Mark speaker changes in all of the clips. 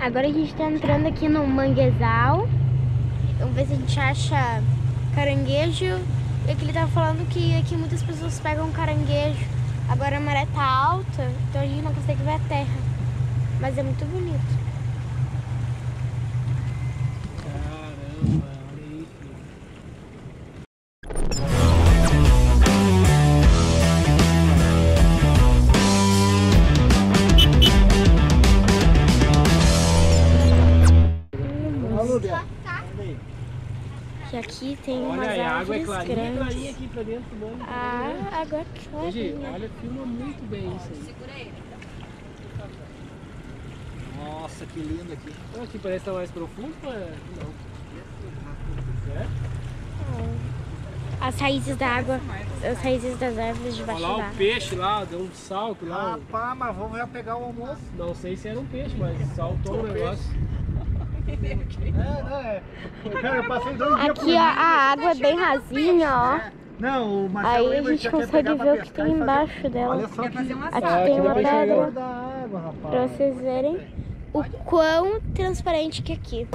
Speaker 1: Agora a gente tá entrando aqui no manguezal. Vamos ver se a gente acha caranguejo. E aqui ele tava falando que aqui muitas pessoas pegam caranguejo. Agora a maré tá alta, então a gente não consegue ver a terra. Mas é muito bonito.
Speaker 2: Caramba,
Speaker 1: aqui tem umas
Speaker 2: Olha aí, a água é clarinha, clarinha
Speaker 1: grandes.
Speaker 2: aqui pra dentro do banho.
Speaker 1: A água
Speaker 2: Hoje,
Speaker 1: clarinha.
Speaker 2: olha, filma muito bem isso aí.
Speaker 3: Nossa, que lindo aqui.
Speaker 2: Então, aqui parece estar mais profundo, mas não. É?
Speaker 1: As raízes da água, as raízes das árvores debaixo
Speaker 2: Olha lá o peixe lá, deu um salto lá.
Speaker 3: Rapaz, mas vamos já pegar o almoço.
Speaker 2: Não sei se era um peixe, mas saltou o negócio.
Speaker 3: É,
Speaker 1: Aqui a, a água é bem rasinha, ó.
Speaker 3: Não, o Marcelo
Speaker 1: Aí a gente consegue ver o que tem
Speaker 3: fazer-
Speaker 1: embaixo dela.
Speaker 3: Olha só que
Speaker 1: Aqui
Speaker 2: Ah,
Speaker 1: tem
Speaker 2: aqui
Speaker 1: uma pedra pra vocês verem o quão transparente que é aqui.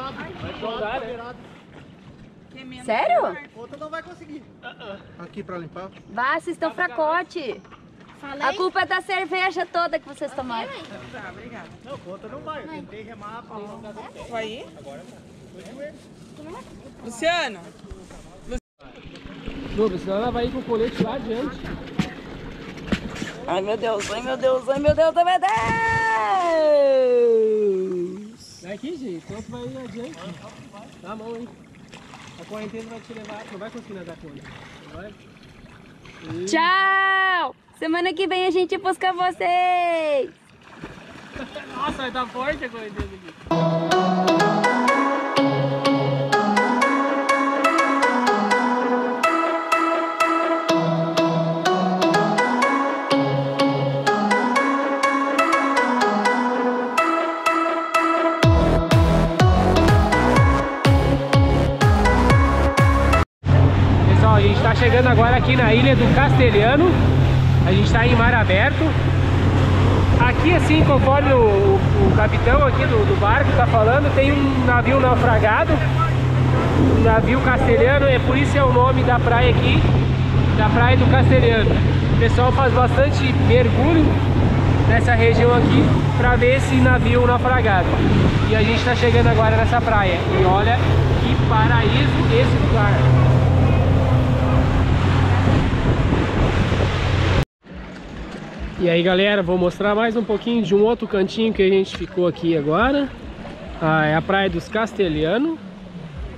Speaker 3: Lado. Vai tá
Speaker 2: né?
Speaker 4: Sério?
Speaker 3: Outra não vai conseguir. Aqui pra limpar.
Speaker 4: Vá, vocês estão fracote. A culpa é da cerveja toda que vocês tomaram.
Speaker 3: Não, outra não vai. Eu tentei remar.
Speaker 5: Vai ir? Luciano,
Speaker 2: Lucas, senão ela vai ir com o colete lá adiante.
Speaker 5: Ai meu Deus, ai meu Deus, ai meu Deus, ai meu Deus!
Speaker 2: Aqui, gente. Tu vai ir adiante. Dá a mão aí. A correnteza vai te levar. Não vai conseguir nadar com ele. Vai?
Speaker 4: Tchau! Semana que vem a gente busca vocês!
Speaker 2: Nossa, vai estar forte a correnteza chegando agora aqui na ilha do Castelhano. A gente está em mar aberto. Aqui, assim, conforme o, o- capitão aqui do, do barco está falando, tem um navio naufragado. Um navio castelhano, é por isso é o nome da praia aqui, da praia do Castelhano. O pessoal faz bastante mergulho nessa região aqui para ver esse navio naufragado. E a gente está chegando agora nessa praia. E olha que paraíso esse lugar. E aí galera, vou mostrar mais um pouquinho de um outro cantinho que a gente ficou aqui agora. Ah, É a Praia dos Castelhano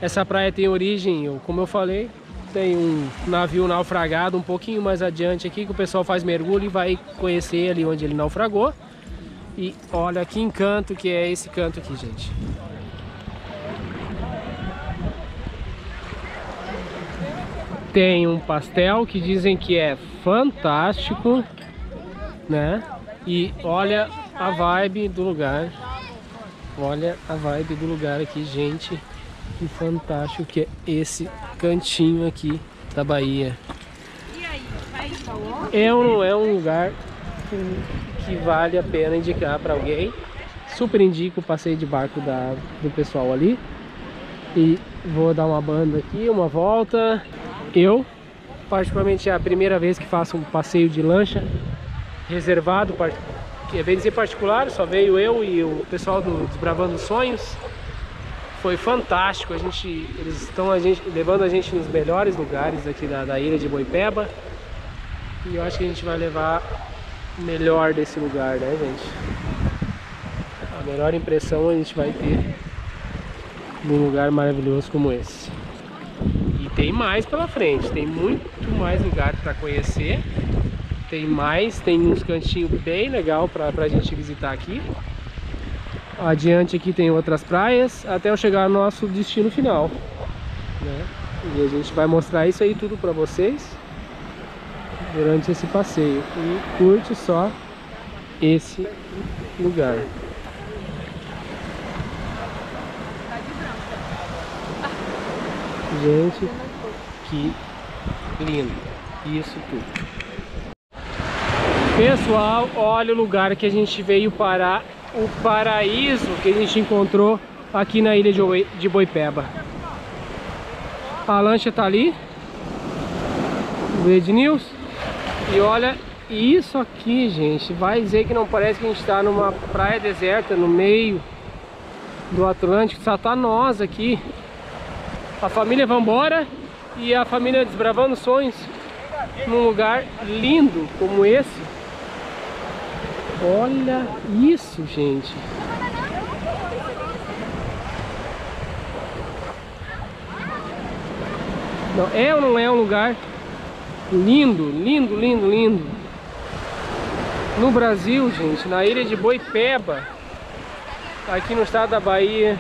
Speaker 2: Essa praia tem origem, como eu falei Tem um navio naufragado um pouquinho mais adiante aqui Que o pessoal faz mergulho e vai conhecer ali onde ele naufragou. E olha que encanto que é esse canto aqui, gente Tem um pastel que dizem que é fantástico né? E olha a vibe do lugar. Olha a vibe do lugar aqui, gente. Que fantástico que é esse cantinho aqui da Bahia. É ou não é um lugar que, que vale a pena indicar para alguém? Super indico o passeio de barco da, do pessoal ali. E vou dar uma banda aqui, uma volta. Eu, particularmente, é a primeira vez que faço um passeio de lancha reservado, que é bem dizer particular, só veio eu e o pessoal do Desbravando Sonhos. Foi fantástico, a gente, eles estão a gente, levando a gente nos melhores lugares aqui da, da ilha de Boipeba. E eu acho que a gente vai levar o melhor desse lugar, né, gente? A melhor impressão a gente vai ter de um lugar maravilhoso como esse. Tem mais pela frente, tem muito mais lugar para conhecer. Tem mais, tem uns cantinhos bem legal pra, pra gente visitar aqui. Adiante aqui tem outras praias, até eu chegar no nosso destino final. Né? E a gente vai mostrar isso aí tudo pra vocês durante esse passeio. E curte só esse lugar. Gente, que lindo. Isso tudo. Pessoal, olha o lugar que a gente veio parar. O paraíso que a gente encontrou aqui na ilha de Oi- de Boipeba. A lancha tá ali. Do Ednews. E olha isso aqui, gente. Vai dizer que não parece que a gente tá numa praia deserta no meio do Atlântico. Só tá nós aqui. A família Vambora e a família Desbravando Sonhos num lugar lindo como esse. Olha isso, gente. Não, é ou não é um lugar lindo, lindo, lindo, lindo. No Brasil, gente, na ilha de Boipeba, aqui no estado da Bahia,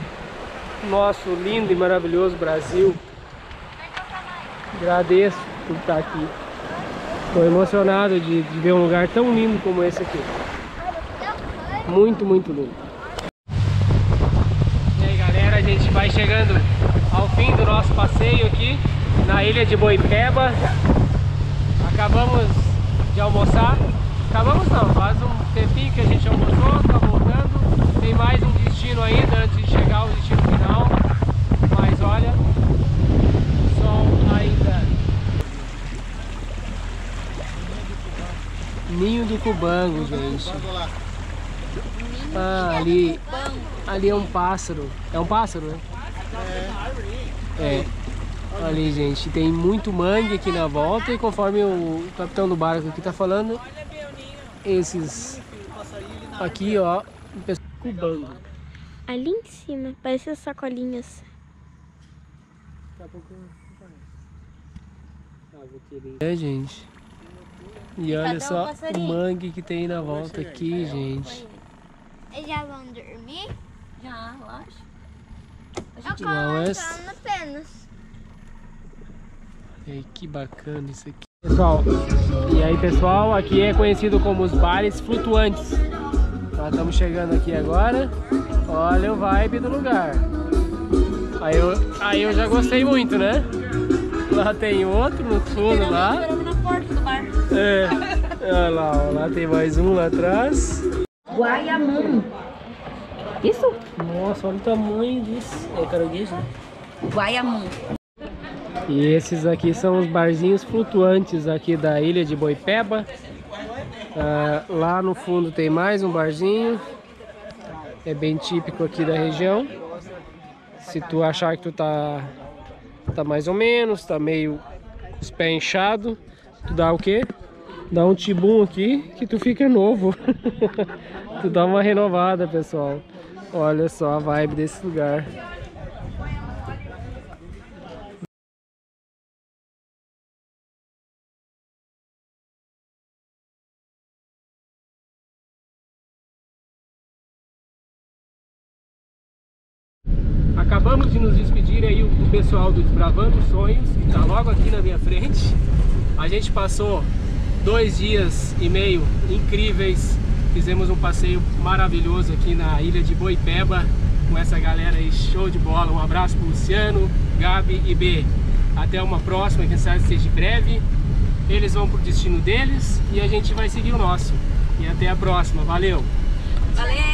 Speaker 2: nosso lindo e maravilhoso Brasil. Agradeço por estar aqui. Estou emocionado de, de ver um lugar tão lindo como esse aqui. Muito, muito lindo. E aí galera, a gente vai chegando ao fim do nosso passeio aqui na ilha de Boipeba. Acabamos de almoçar. Acabamos não, faz um tempinho que a gente almoçou, tá voltando. Tem mais um ainda antes de chegar ao destino final. Mas olha, o sol ainda. Ninho do Cubango, gente. Ah, ali, ali é um pássaro. É um pássaro, né? É. Ali, gente, tem muito mangue aqui na volta e conforme o capitão do barco aqui tá falando, esses aqui, ó, cubango.
Speaker 1: Ali em cima, parece as sacolinhas.
Speaker 2: É, gente. E olha só o mangue que tem na volta aqui, gente.
Speaker 1: Eles já vão dormir?
Speaker 4: Já, lógico.
Speaker 1: Eu
Speaker 2: Igual essa. E aí, que bacana isso aqui. Pessoal, e aí pessoal, aqui é conhecido como os bares flutuantes. Nós estamos chegando aqui agora. Olha o vibe do lugar. Aí eu, aí eu já gostei muito, né? Lá tem outro no fundo lá.
Speaker 4: Na porta do bar.
Speaker 2: É. Olha lá, ó, lá tem mais um lá atrás.
Speaker 4: Guaiamum. Isso?
Speaker 2: Nossa, olha o tamanho disso. É caranguejo, né?
Speaker 4: Guaiamum.
Speaker 2: E esses aqui são os barzinhos flutuantes aqui da ilha de Boipeba. Ah, lá no fundo tem mais um barzinho. É bem típico aqui da região. Se tu achar que tu tá, tá mais ou menos, tá meio os pés inchados, tu dá o quê? Dá um tibum aqui que tu fica novo. tu dá uma renovada, pessoal. Olha só a vibe desse lugar. Acabamos de nos despedir aí o pessoal do Desbravando Sonhos, que está logo aqui na minha frente. A gente passou dois dias e meio incríveis, fizemos um passeio maravilhoso aqui na ilha de Boipeba, com essa galera aí, show de bola. Um abraço pro Luciano, Gabi e B. Até uma próxima, quem sabe seja breve. Eles vão pro destino deles e a gente vai seguir o nosso. E até a próxima, valeu!
Speaker 4: Valeu!